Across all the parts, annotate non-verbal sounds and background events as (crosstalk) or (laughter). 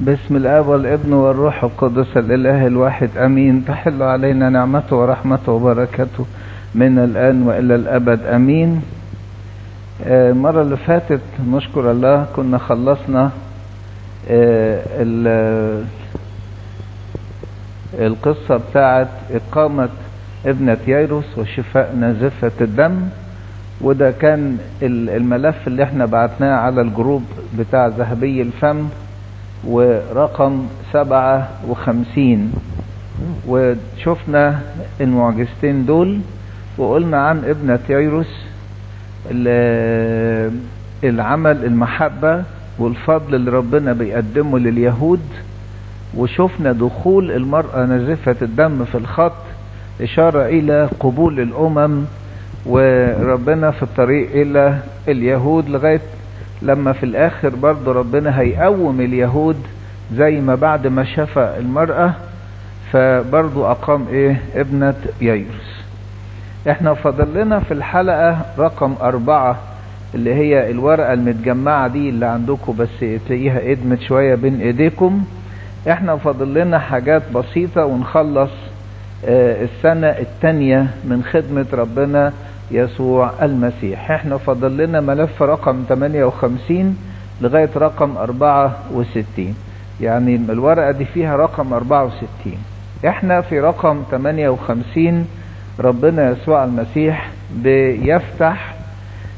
باسم الآب والابن والروح القدس الإله الواحد آمين. تحل علينا نعمته ورحمته وبركته من الآن وإلى الأبد آمين. آه، المرة اللي فاتت نشكر الله كنا خلصنا آه، ال- القصة بتاعت إقامة ابنة ييروس وشفاء نازفة الدم. وده كان ال- الملف اللي إحنا بعتناه على الجروب بتاع ذهبي الفم. ورقم سبعة وخمسين. وشفنا المعجزتين دول وقلنا عن ابنة ييروس ال- العمل المحبة والفضل اللي ربنا بيقدمه لليهود. وشفنا دخول المرأة نازفة الدم في الخط إشارة إلى قبول الأمم وربنا في الطريق إلى اليهود لغاية لما في الآخر برضه ربنا هيقوم اليهود زي ما بعد ما شفى المرأة فبرضه أقام إيه؟ ابنة ييروس إحنا فاضل لنا في الحلقة رقم أربعة اللي هي الورقة المتجمعة دي اللي عندكم بس تلاقيها إدمت شوية بين إيديكم. إحنا فاضل لنا حاجات بسيطة ونخلص آه، السنة التانية من خدمة ربنا. يسوع المسيح. إحنا فاضل لنا ملف رقم 58 لغاية رقم 64 يعني الورقة دي فيها رقم 64 إحنا في رقم 58 ربنا يسوع المسيح بيفتح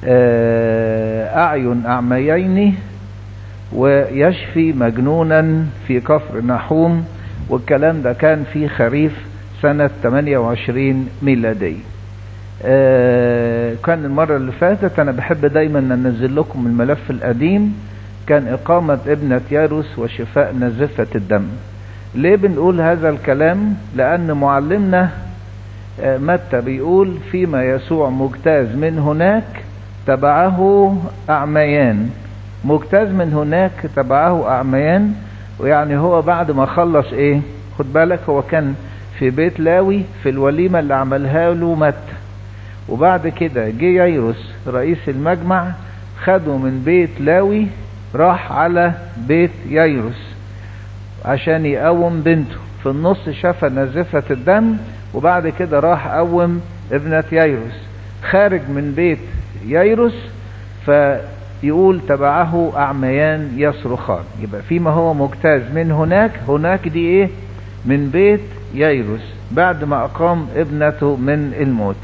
آه، أعين أعميين ويشفي مجنونا في كفر نحوم. والكلام ده كان في خريف سنة 28 ميلادية. كان المرة اللي فاتت أنا بحب دايما أنزل لكم الملف القديم كان إقامة ابنة ياروس وشفاء نزفة الدم. ليه بنقول هذا الكلام؟ لأن معلمنا آه، متى بيقول فيما يسوع مجتاز من هناك تبعه أعميان. مجتاز من هناك تبعه أعميان ويعني هو بعد ما خلص إيه؟ خد بالك هو كان في بيت لاوي في الوليمة اللي عملها له متى. وبعد كده جه ييروس رئيس المجمع خده من بيت لاوي راح على بيت ييروس عشان يقوم بنته. في النص شاف نازفة الدم وبعد كده راح قوم ابنة ييروس. خارج من بيت ييروس فيقول تبعه أعميان يصرخان يبقى فيما هو مجتاز من هناك هناك دي إيه؟ من بيت ييروس بعد ما أقام ابنته من الموت.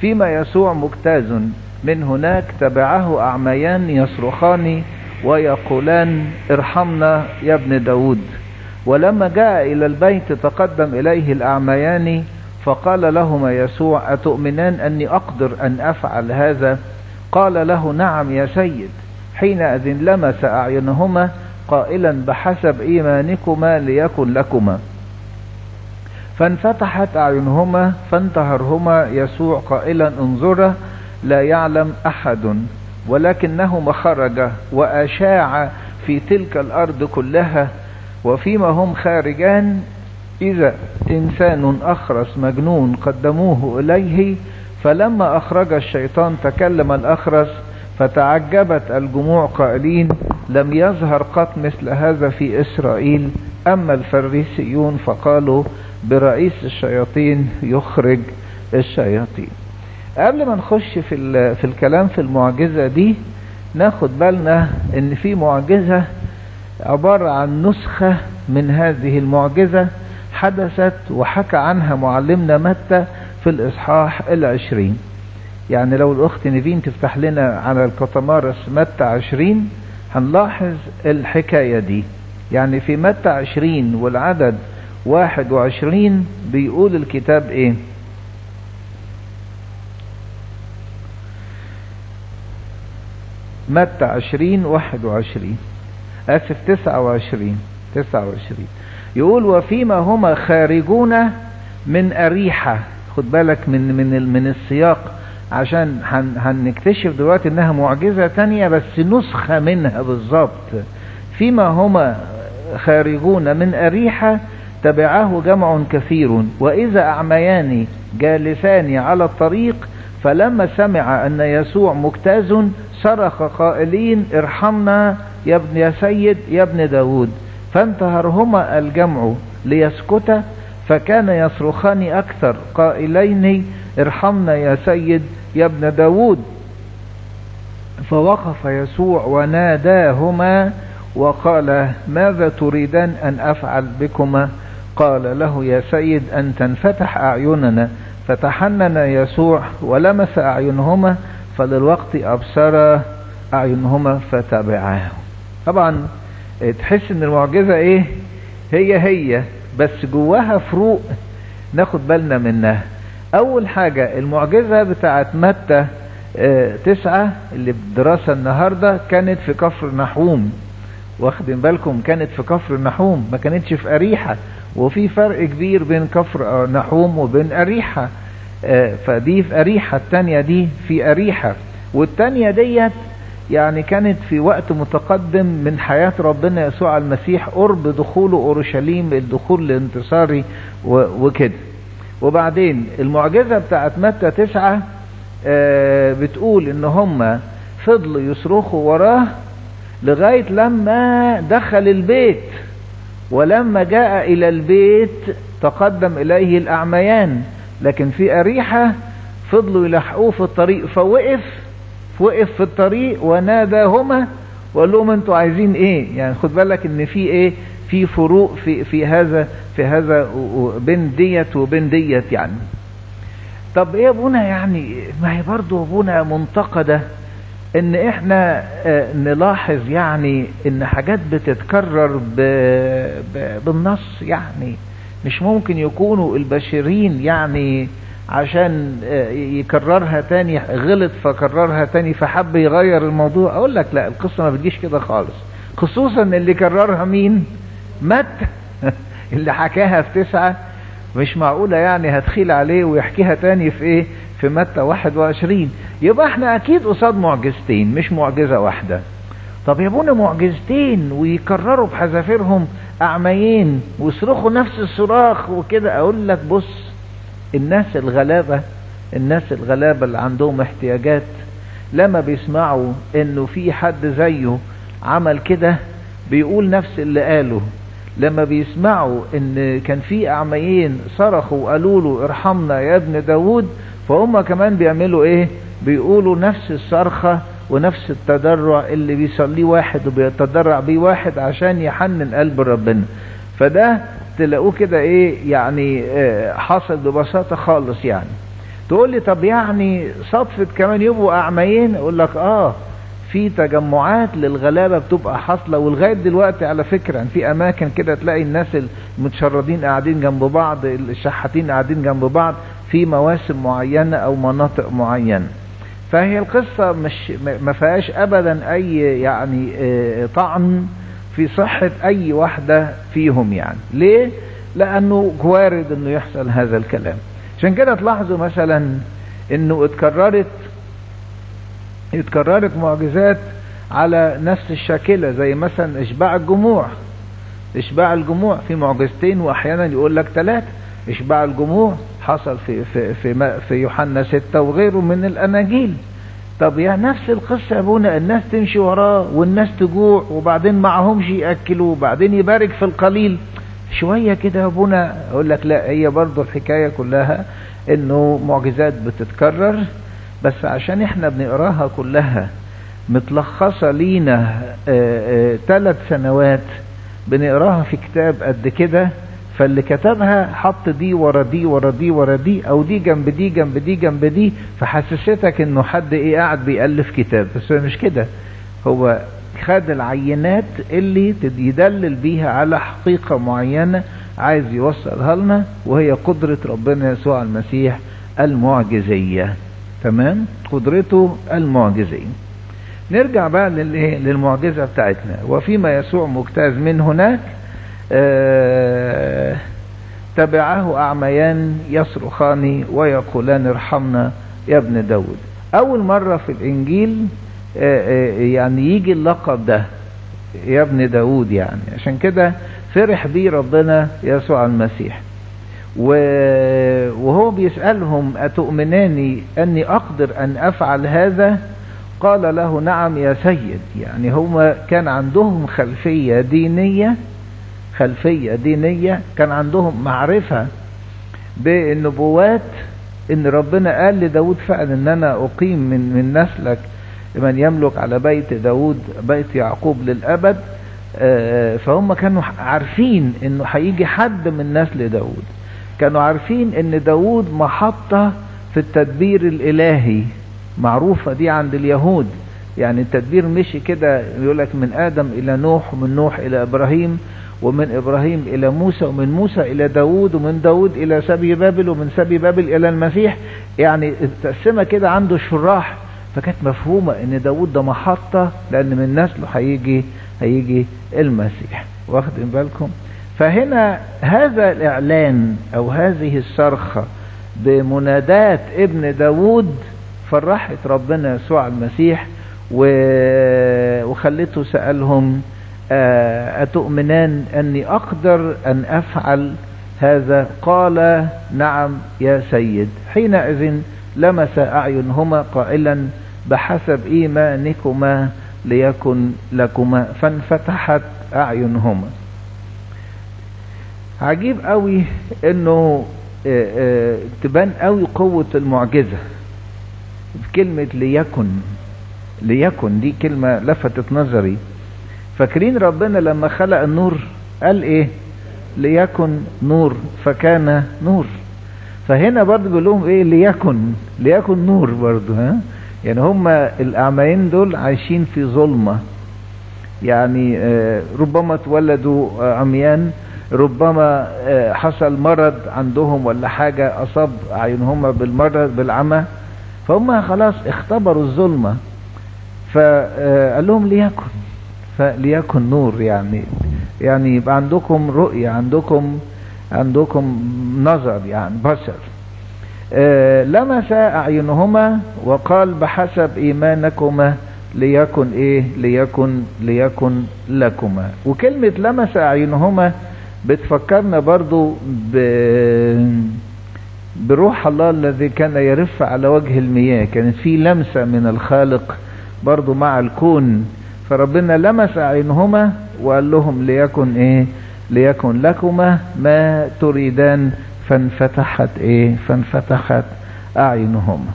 فيما يسوع مجتاز. من هناك تبعه أعميان يصرخان ويقولان ارحمنا يا ابن داود. ولما جاء إلى البيت تقدم إليه الأعميان فقال لهما يسوع أتؤمنان أني أقدر أن أفعل هذا؟ قال له نعم يا سيد. حينئذ لمس أعينهما قائلا بحسب إيمانكما ليكن لكما. فانفتحت أعينهما فانتهرهما يسوع قائلا انظرا لا يعلم أحد. ولكنهما خرج وأشاع في تلك الأرض كلها وفيما هم خارجان إذا إنسان أخرس مجنون قدموه إليه فلما أخرج الشيطان تكلم الأخرس فتعجبت الجموع قائلين لم يظهر قط مثل هذا في إسرائيل أما الفريسيون فقالوا برئيس الشياطين يخرج الشياطين. قبل ما نخش في, في الكلام في المعجزة دي ناخد بالنا إن في معجزة عبارة عن نسخة من هذه المعجزة حدثت وحكى عنها معلمنا متى في الإصحاح العشرين. يعني لو الأخت نيفين تفتح لنا على الكتمارس متى عشرين هنلاحظ الحكاية دي. يعني في متى عشرين والعدد واحد وعشرين بيقول الكتاب إيه؟ متى عشرين؟ واحد وعشرين. آسف تسعة وعشرين. تسعة وعشرين. يقول وفيما هما خارجون من أريحة. خد بالك من من من السياق. عشان هن هنكتشف دلوقتي إنها معجزة تانية بس نسخة منها بالظبط. فيما هما خارجون من أريحة تبعه جمع كثير وإذا أعميان جالسان على الطريق فلما سمع أن يسوع مجتاز صرخ قائلين ارحمنا يا ابن يا سيد يا ابن داود. فانتهرهما الجمع ليسكتا فكان يصرخان أكثر قائلين ارحمنا يا سيد يا ابن داود. فوقف يسوع وناداهما وقال ماذا تريدان أن أفعل بكما؟ قال له يا سيد أن تنفتح أعيننا. فتحنن يسوع ولمس أعينهما فللوقت أبصر أعينهما فتبعاه طبعا تحس إن المعجزة إيه؟ هي هي بس جواها فروق ناخد بالنا منها. أول حاجة المعجزة بتاعت متى؟ آه تسعة اللي بدراسة النهاردة كانت في كفر نحوم. واخدين بالكم كانت في كفر نحوم ما كانتش في أريحة. وفي فرق كبير بين كفر نحوم وبين أريحة. آه فدي في أريحة التانية دي في أريحة. والتانية ديت يعني كانت في وقت متقدم من حياة ربنا يسوع المسيح قرب دخوله أورشليم الدخول الانتصاري وكده. وبعدين المعجزة بتاعت متى تسعة؟ بتقول إن هم فضلوا يصرخوا وراه لغاية لما دخل البيت. ولما جاء إلى البيت تقدم إليه الأعميان لكن في أريحة فضلوا يلحقوه في الطريق فوقف وقف في الطريق وناداهما وقال لهم أنتوا عايزين إيه؟ يعني خد بالك إن في إيه؟ في فروق في في هذا في هذا بين ديت وبين ديت يعني. طب إيه أبونا؟ يعني ما هي برضه أبونا منتقدة. إن إحنا آه نلاحظ يعني إن حاجات بتتكرر ب ب بالنص يعني مش ممكن يكونوا البشرين يعني عشان يكررها تاني غلط فكررها تاني فحب يغير الموضوع. أقول لك لا القصة ما بتجيش كده خالص. خصوصا اللي كررها مين؟ مت (laughs) اللي حكاها في تسعة مش معقولة يعني هتخيل عليه ويحكيها تاني في إيه؟ في متى؟ 21 يبقى إحنا أكيد قصاد معجزتين مش معجزة واحدة. طب يا ابونا معجزتين ويكرروا بحذافيرهم أعميين ويصرخوا نفس الصراخ وكده. أقول لك بص الناس الغلابة الناس الغلابة اللي عندهم احتياجات لما بيسمعوا إنه في حد زيه عمل كده بيقول نفس اللي قاله. لما بيسمعوا إن كان في أعميين صرخوا وقالوا له ارحمنا يا ابن داود فهم كمان بيعملوا إيه؟ بيقولوا نفس الصرخة ونفس التضرع اللي بيصليه واحد وبيتضرع بيه واحد عشان يحنن قلب ربنا. فده تلاقوه كده إيه؟ يعني آه حصل ببساطة خالص يعني. تقول لي طب يعني صدفة كمان يبقوا أعميين؟ أقول لك آه في تجمعات للغلابة بتبقى حاصلة ولغاية دلوقتي على فكرة يعني في أماكن كده تلاقي الناس المتشردين قاعدين جنب بعض الشحاتين قاعدين جنب بعض في مواسم معينة أو مناطق معينة. فهي القصة مش ما فيهاش ابدا أي يعني آه طعن في صحة أي واحدة فيهم يعني. ليه؟ لأنه وارد إنه يحصل هذا الكلام. عشان كده تلاحظوا مثلا إنه اتكررت اتكررت معجزات على نفس الشاكلة زي مثلا إشباع الجموع. إشباع الجموع في معجزتين واحيانا يقول لك ثلاثة إشباع الجموع حصل في في في, في يوحنا ستة وغيره من الأناجيل. طب يا نفس القصة يا أبونا الناس تمشي وراه والناس تجوع وبعدين معهمش يأكلوا وبعدين يبارك في القليل. شوية كده يا أبونا أقول لك لا هي برضو الحكاية كلها إنه معجزات بتتكرر بس عشان إحنا بنقراها كلها متلخصة لينا ثلاث سنوات بنقراها في كتاب قد كده. فاللي كتبها حط دي ورا دي ورا دي ورا دي أو دي جنب دي جنب دي جنب دي فحسستك إنه حد إيه قاعد بيألف كتاب. بس مش كده. هو خد العينات اللي يدلل بيها على حقيقة معينة عايز يوصلها لنا وهي قدرة ربنا يسوع المسيح المعجزية. تمام؟ قدرته المعجزية. نرجع بقى للمعجزة بتاعتنا. وفيما يسوع مجتاز من هناك تبعه أعميان يصرخان ويقولان ارحمنا يا ابن داود. أول مرة في الإنجيل آه آه يعني يجي اللقب ده يا ابن داود يعني. عشان كده فرح بيه ربنا يسوع المسيح. وهو بيسألهم أتؤمناني أني أقدر أن أفعل هذا؟ قال له نعم يا سيد. يعني هم كان عندهم خلفية دينية خلفية دينية كان عندهم معرفة بالنبوات إن ربنا قال لداود فعلا إن أنا أقيم من, من نسلك من يملك على بيت داود بيت يعقوب للأبد. فهم كانوا عارفين إنه هيجي حد من نسل داود. كانوا عارفين إن داود محطة في التدبير الإلهي معروفة دي عند اليهود. يعني التدبير مشي كده يقول لك من آدم إلى نوح ومن نوح إلى إبراهيم. ومن إبراهيم إلى موسى ومن موسى إلى داود ومن داود إلى سبي بابل ومن سبي بابل إلى المسيح. يعني التقسمة كده عنده شراح. فكانت مفهومة إن داود ده محطة لأن من نسله هيجي هيجي المسيح. واخدين بالكم؟ فهنا هذا الإعلان أو هذه الصرخة بمنادات ابن داود فرحت ربنا يسوع المسيح وخلته سألهم أتؤمنان أني أقدر أن أفعل هذا؟ قال نعم يا سيد. حينئذ لمس أعينهما قائلا بحسب إيمانكما ليكن لكما فانفتحت أعينهما. عجيب قوي إنه تبان قوي قوة المعجزة. في كلمة ليكن ليكن دي كلمة لفتت نظري. فاكرين ربنا لما خلق النور قال إيه؟ ليكن نور فكان نور. فهنا برضه بيقول لهم إيه؟ ليكن ليكن نور برضه ها؟ يعني هما الأعميين دول عايشين في ظلمة. يعني آه ربما اتولدوا آه عميان ربما آه حصل مرض عندهم ولا حاجة أصاب عينهما بالمرض بالعمى. فهم خلاص اختبروا الظلمة. فقال لهم ليكن. فليكن نور يعني يعني يبقى عندكم رؤية عندكم عندكم نظر يعني بصر آه لمس أعينهما وقال بحسب إيمانكما ليكن إيه؟ ليكن ليكن لكما. وكلمة لمس أعينهما بتفكرنا برضو ب بروح الله الذي كان يرف على وجه المياه. كانت في لمسة من الخالق برضو مع الكون. فربنا لمس عينهما وقال لهم ليكن إيه؟ ليكن لكما ما تريدان فانفتحت إيه؟ فانفتحت أعينهما.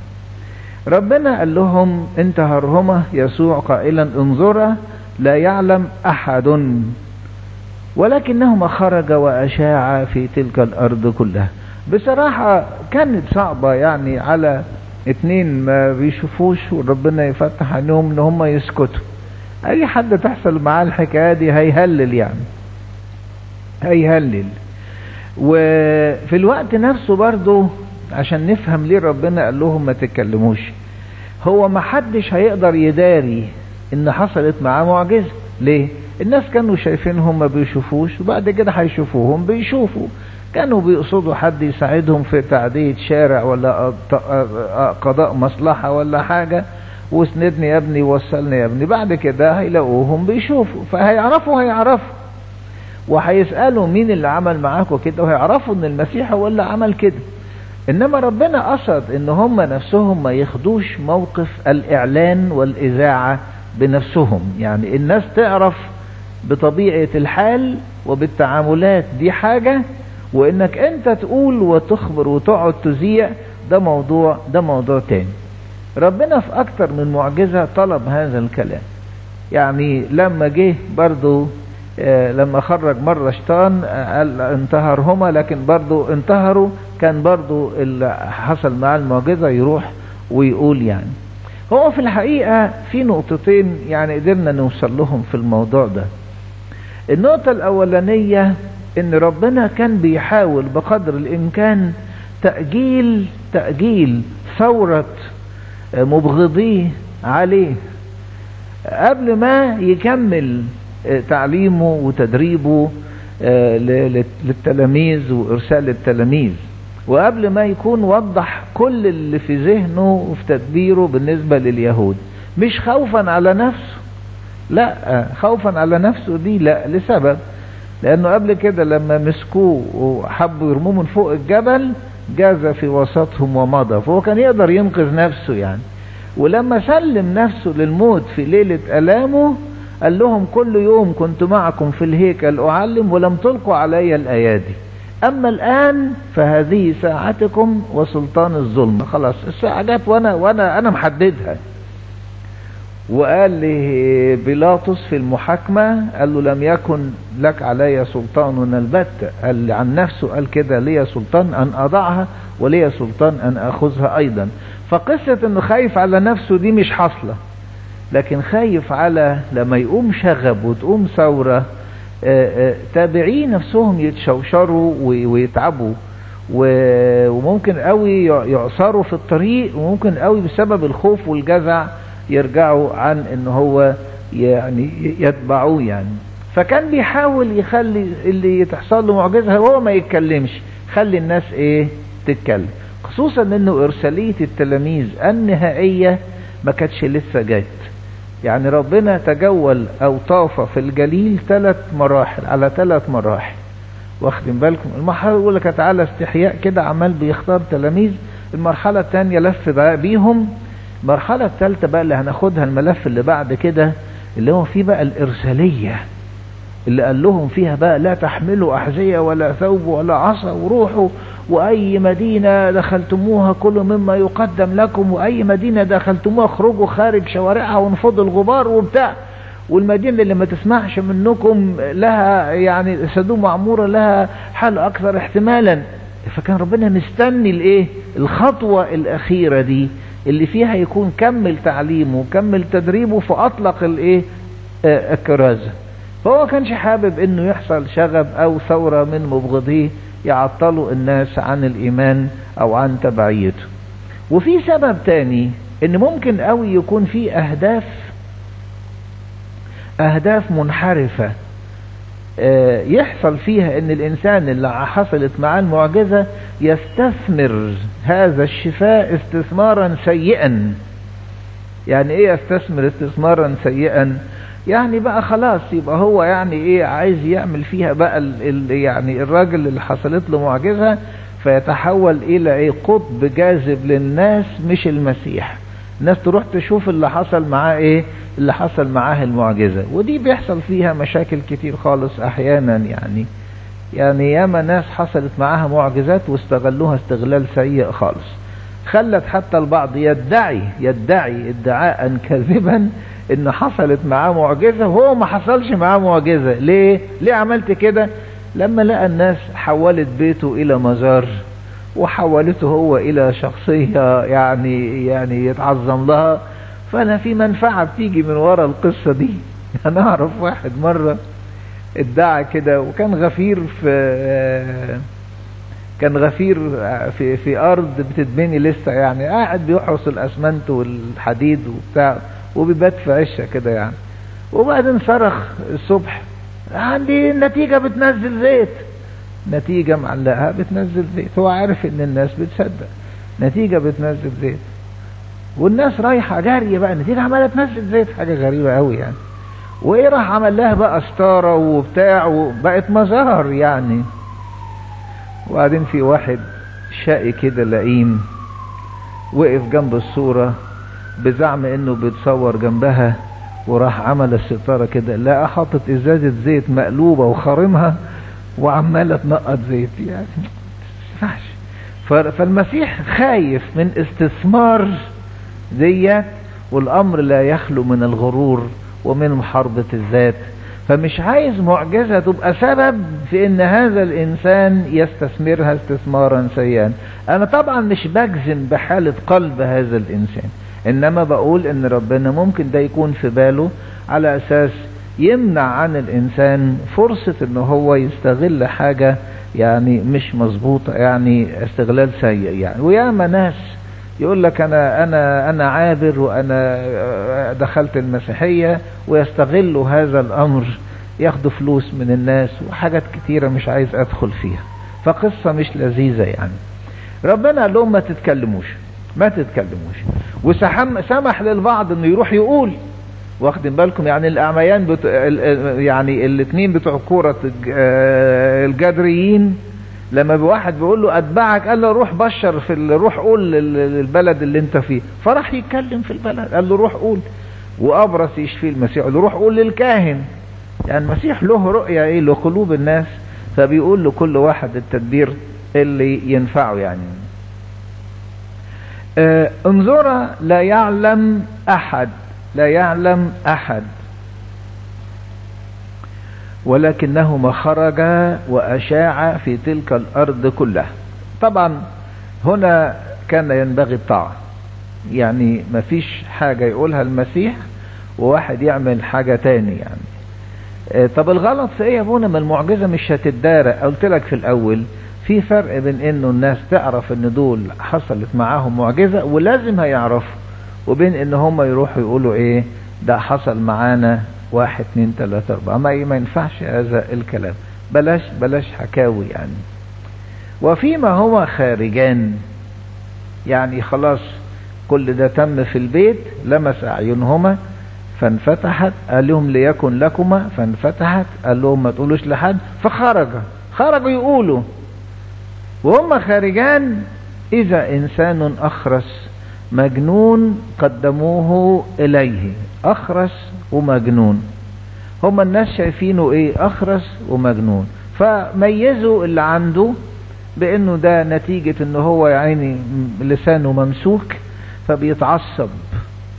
ربنا قال لهم انتهرهما يسوع قائلا انظرا لا يعلم أحد ولكنهما خرج وأشاع في تلك الأرض كلها. بصراحة كانت صعبة يعني على اتنين ما بيشوفوش وربنا يفتح عنهم إن هم يسكتوا. أي حد تحصل معاه الحكاية دي هيهلل يعني. هيهلل. وفي الوقت نفسه برضو عشان نفهم ليه ربنا قال لهم ما تتكلموش هو ما حدش هيقدر يداري إن حصلت معاه معجزة. ليه؟ الناس كانوا شايفينهم ما بيشوفوش وبعد كده هيشوفوهم بيشوفوا. كانوا بيقصدوا حد يساعدهم في تعدية شارع ولا قضاء مصلحة ولا حاجة. واسندني يا ابني وصلني يا ابني. بعد كده هيلاقوهم بيشوفوا. فهيعرفوا هيعرفوا. وهيسألوا مين اللي عمل معاكم كده وهيعرفوا إن المسيح هو اللي عمل كده. إنما ربنا قصد إن هم نفسهم ما ياخدوش موقف الإعلان والإذاعة بنفسهم. يعني الناس تعرف بطبيعة الحال وبالتعاملات دي حاجة وإنك أنت تقول وتخبر وتقعد تذيع ده موضوع ده موضوع تاني. ربنا في أكتر من معجزة طلب هذا الكلام. يعني لما جه برضو آه لما خرج مرة شيطان قال انتهرهما لكن برضو انتهروا كان برضو اللي حصل معاه المعجزة يروح ويقول يعني. هو في الحقيقة في نقطتين يعني قدرنا نوصل لهم في الموضوع ده. النقطة الأولانية إن ربنا كان بيحاول بقدر الإمكان تأجيل تأجيل ثورة مبغضيه عليه. قبل ما يكمل تعليمه وتدريبه للتلاميذ وإرسال التلاميذ. وقبل ما يكون وضح كل اللي في ذهنه وفي تدبيره بالنسبة لليهود. مش خوفا على نفسه. لا خوفا على نفسه دي لا لسبب. لأنه قبل كده لما مسكوه وحبوا يرموه من فوق الجبل جاز في وسطهم ومضى. فهو كان يقدر ينقذ نفسه يعني. ولما سلم نفسه للموت في ليلة ألامه قال لهم كل يوم كنت معكم في الهيكل أعلم ولم تلقوا علي الأيادي. أما الآن فهذه ساعتكم وسلطان الظلم. خلاص الساعة جت وأنا وأنا أنا محددها. وقال لي بيلاطس في المحاكمة قال له لم يكن لك علي سلطان البتة قال عن نفسه قال كده لي سلطان أن أضعها ولي سلطان أن أخذها أيضا. فقصة أنه خايف على نفسه دي مش حاصلة. لكن خايف على لما يقوم شغب وتقوم ثورة تابعيه نفسهم يتشوشروا ويتعبوا. وممكن قوي يعصروا في الطريق وممكن قوي بسبب الخوف والجزع يرجعوا عن إن هو يعني يتبعوه يعني. فكان بيحاول يخلي اللي تحصل له معجزة وهو ما يتكلمش خلي الناس إيه تتكلم. خصوصا إنه إرسالية التلاميذ النهائية ما كانتش لسه جت. يعني ربنا تجول أو طاف في الجليل ثلاث مراحل على ثلاث مراحل. واخدين بالكم؟ المرحلة الأولى كانت على استحياء كده عمال بيختار تلاميذ. المرحلة الثانية لف بيهم. المرحله الثالثه بقى اللي هناخدها الملف اللي بعد كده اللي هو فيه بقى الإرسالية اللي قال لهم فيها بقى لا تحملوا أحذية ولا ثوب ولا عصا وروحوا وأي مدينة دخلتموها كلوا مما يقدم لكم وأي مدينة دخلتموها اخرجوا خارج شوارعها وانفضوا الغبار وبتاع. والمدينة اللي ما تسمعش منكم لها يعني سدوم معمورة لها حال أكثر احتمالا. فكان ربنا مستني الإيه؟ الخطوة الأخيرة دي. اللي فيها يكون كمل تعليمه وكمل تدريبه فاطلق الإيه؟ آه الكرازة. فهو كانش حابب إنه يحصل شغب أو ثورة من مبغضيه يعطلوا الناس عن الإيمان أو عن تبعيته. وفي سبب تاني إن ممكن قوي يكون في أهداف أهداف منحرفة يحصل فيها إن الإنسان اللي حصلت معاه المعجزة يستثمر هذا الشفاء استثمارا سيئا. يعني إيه يستثمر استثمارا سيئا؟ يعني بقى خلاص يبقى هو يعني إيه عايز يعمل فيها بقى ال يعني الراجل اللي حصلت له معجزة فيتحول إلى إيه؟ قطب جاذب للناس مش المسيح. الناس تروح تشوف اللي حصل معاه إيه؟ اللي حصل معاه المعجزة. ودي بيحصل فيها مشاكل كتير خالص أحيانا يعني. يعني ياما ناس حصلت معاها معجزات واستغلوها استغلال سيء خالص. خلت حتى البعض يدعي يدعي ادعاء كاذبا إن حصلت معاه معجزة وهو ما حصلش معاه معجزة. ليه؟ ليه عملت كده؟ لما لقى الناس حولت بيته إلى مزار وحولته هو إلى شخصية يعني يعني يتعظم لها فأنا في منفعة بتيجي من ورا القصة دي. (laughs) أنا أعرف واحد مرة ادعى كده وكان غفير في كان غفير في في أرض بتتبني لسه يعني قاعد بيحرس الأسمنت والحديد وبتاع وبيبات في عشة كده يعني. وبعدين صرخ الصبح عندي النتيجه بتنزل زيت. نتيجة معلقها بتنزل زيت. هو عارف إن الناس بتصدق. نتيجة بتنزل زيت. والناس رايحة جاريه بقى. النتيجه عمالة تنزل زيت. حاجة غريبة قوي يعني. وإيه راح عمل لها بقى؟ ستاره وبتاع وبقت مظاهر يعني. وبعدين في واحد شقي كده لئيم وقف جنب الصورة بزعم إنه بيتصور جنبها وراح عمل الستارة كده. لا حاطط إزازة زيت مقلوبة وخارمها. وعمالة تنقط زيت يعني متنفعش فالمسيح خايف من استثمار ديت والأمر لا يخلو من الغرور ومن محاربة الذات. فمش عايز معجزة تبقى سبب في إن هذا الإنسان يستثمرها استثمارا سيئا. أنا طبعا مش بجزم بحالة قلب هذا الإنسان إنما بقول إن ربنا ممكن ده يكون في باله على أساس يمنع عن الإنسان فرصة إن هو يستغل حاجة يعني مش مظبوطة يعني استغلال سيء يعني. وياما ناس يقول لك أنا أنا أنا عابر وأنا دخلت المسيحية ويستغلوا هذا الأمر ياخدوا فلوس من الناس وحاجات كتيرة مش عايز أدخل فيها. فقصة مش لذيذة يعني. ربنا قال لهم ما تتكلموش ما تتكلموش. وسمح للبعض إنه يروح يقول واخدين بالكم يعني الأعميان بتو... يعني الاثنين بتوع كورة الجدريين لما بواحد بيقول له أتبعك قال له روح بشر في روح قول للبلد اللي انت فيه. فراح يتكلم في البلد قال له روح قول. وابرص يشفي المسيح يقول له روح قول للكاهن. يعني المسيح له رؤية إيه؟ لقلوب الناس. فبيقول لكل واحد التدبير اللي ينفعه يعني. آه انظر لا يعلم أحد. لا يعلم أحد. ولكنهما خرج وأشاع في تلك الأرض كلها. طبعا هنا كان ينبغي الطاعة. يعني مفيش حاجة يقولها المسيح وواحد يعمل حاجة تاني يعني. آه طب الغلط في إيه يا أبونا؟ ما المعجزة مش هتدارى قلت لك في الأول في فرق بين إنه الناس تعرف إن دول حصلت معاهم معجزة ولازم هيعرفوا. وبين إن هم يروحوا يقولوا إيه ده حصل معانا واحد اتنين تلاتة أربعة. ما, ما ينفعش هذا الكلام. بلاش بلاش حكاوي يعني. وفيما هو خارجان. يعني خلاص كل ده تم في البيت لمس أعينهما فانفتحت. قال لهم ليكن لكما فانفتحت. قال لهم ما تقولوش لحد. فخرج. خرجوا يقولوا. وهم خارجان. إذا إنسان أخرس مجنون قدموه إليه. أخرس ومجنون. هم الناس شايفينه إيه؟ أخرس ومجنون. فميزوا اللي عنده بإنه ده نتيجة إن هو يعني لسانه ممسوك فبيتعصب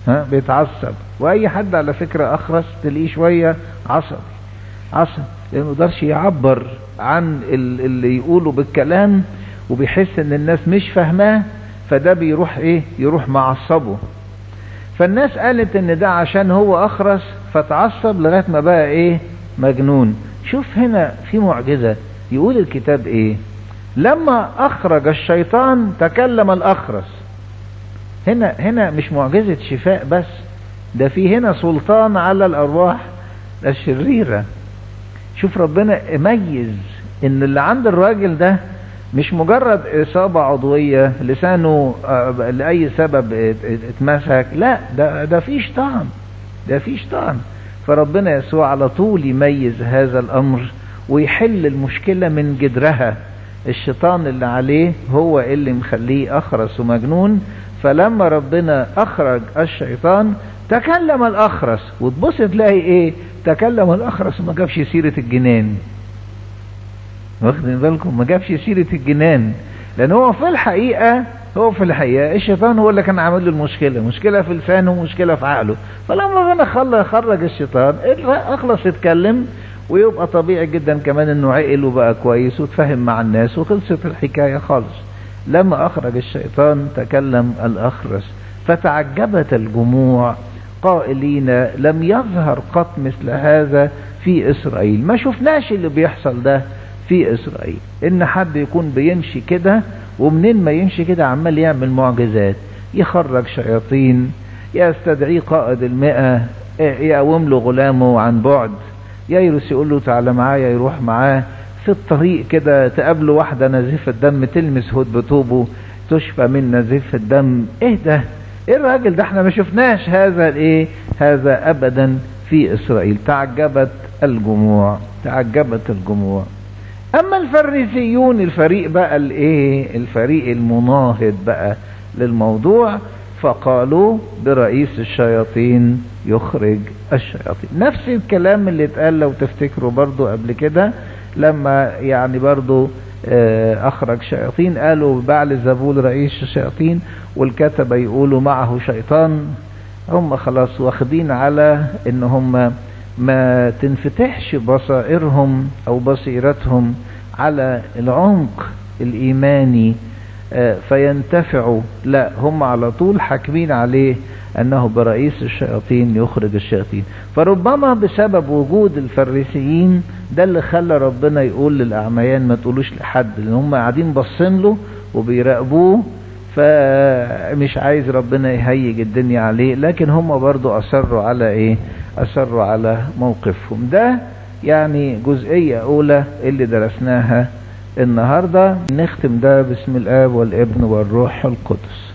ها؟ بيتعصب. وأي حد على فكرة أخرس تلاقيه شوية عصبي. عصب لأنه مقدرش يعبر عن اللي يقوله بالكلام وبيحس إن الناس مش فاهماه فده بيروح إيه؟ يروح معصبه. فالناس قالت إن ده عشان هو أخرس فتعصب لغاية ما بقى إيه؟ مجنون. شوف هنا في معجزة. يقول الكتاب إيه؟ لما أخرج الشيطان تكلم الأخرس. هنا هنا مش معجزة شفاء بس ده في هنا سلطان على الأرواح الشريرة. شوف ربنا ميز إن اللي عند الراجل ده مش مجرد إصابة عضوية لسانه لأي سبب اتمسك لا ده ده في شيطان ده في شيطان فربنا يسوع على طول يميز هذا الأمر ويحل المشكلة من جدرها. الشيطان اللي عليه هو اللي مخليه أخرس ومجنون. فلما ربنا أخرج الشيطان تكلم الأخرس. وتبص تلاقي إيه؟ تكلم الأخرس وما جابش سيرة الجنان. واخدين بالكم؟ ما جابش سيرة الجنان. لأن هو في الحقيقة هو في الحقيقة الشيطان هو اللي كان عامل له المشكلة. مشكلة في لسانه ومشكلة في عقله. فلما ربنا خرج الشيطان أخلص يتكلم ويبقى طبيعي جدا كمان إنه عقل وبقى كويس وتفهم مع الناس وخلصت الحكاية خالص. لما أخرج الشيطان تكلم الأخرس. فتعجبت الجموع. قائلين لم يظهر قط مثل هذا في إسرائيل. ما شفناش اللي بيحصل ده. في إسرائيل. إن حد يكون بيمشي كده ومنين ما يمشي كده عمال يعمل معجزات. يخرج شياطين يستدعيه قائد المئة يقوم له غلامه عن بعد. ييرس يقول له تعالى معايا يروح معاه. في الطريق كده تقابله واحدة نزيفة دم تلمس هود بطوبه تشفى من نزيف الدم. إيه ده؟ إيه الراجل ده؟ إحنا ما شفناش هذا الإيه؟ هذا ابدا في إسرائيل. تعجبت الجموع تعجبت الجموع. أما الفريسيون الفريق بقى الإيه؟ الفريق المناهض بقى للموضوع فقالوا برئيس الشياطين يخرج الشياطين. نفس الكلام اللي اتقال لو تفتكروا برضو قبل كده لما يعني برضو أخرج شياطين قالوا بعل زبول رئيس الشياطين والكتبة يقولوا معه شيطان. هم خلاص واخدين على إن هم ما تنفتحش بصائرهم أو بصيرتهم على العمق الإيماني فينتفعوا لا هم على طول حاكمين عليه أنه برئيس الشياطين يخرج الشياطين. فربما بسبب وجود الفريسيين ده اللي خلى ربنا يقول للأعميان ما تقولوش لحد لأن هم قاعدين باصين له وبيراقبوه فمش عايز ربنا يهيج الدنيا عليه لكن هم برضو أصروا على إيه؟ أصروا على موقفهم. ده يعني جزئية أولى اللي درسناها النهاردة. نختم ده باسم الآب والابن والروح القدس.